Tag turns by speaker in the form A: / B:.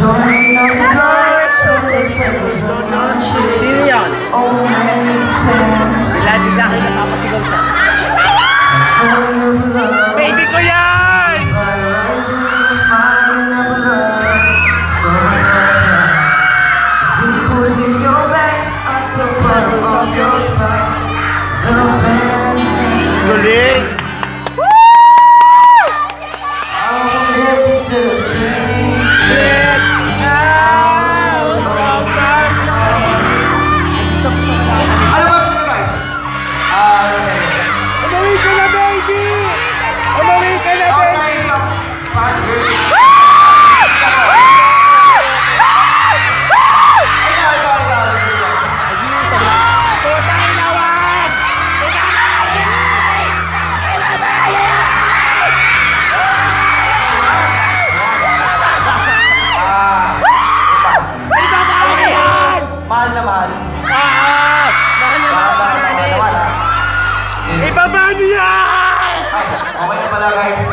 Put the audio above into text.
A: Joining on the dark purple flickers of lunches Only sense Falling of love
B: Baby ko yan!
A: Smiling of love Story of love the
C: bottom of! trabalhar mais.